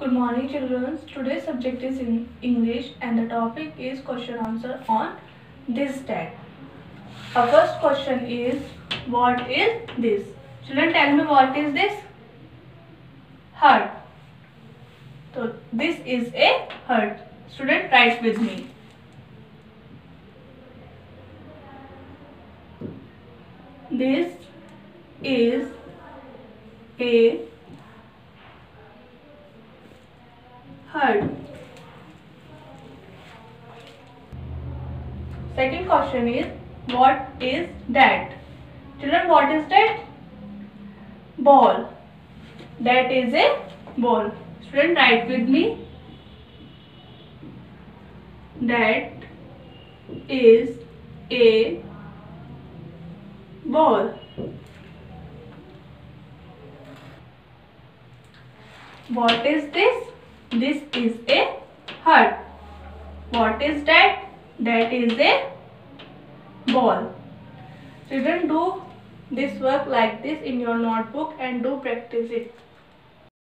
Good morning children. Today's subject is in English and the topic is question answer on this tag. Our first question is what is this? Children tell me what is this? Heart. So this is a heart. Student write with me. This is a heart. Second question is what is that? Children, what is that? Ball. That is a ball. Student, write with me. That is a ball. What is this? This is a heart. What is that? That is a ball. Children do this work like this in your notebook and do practice it.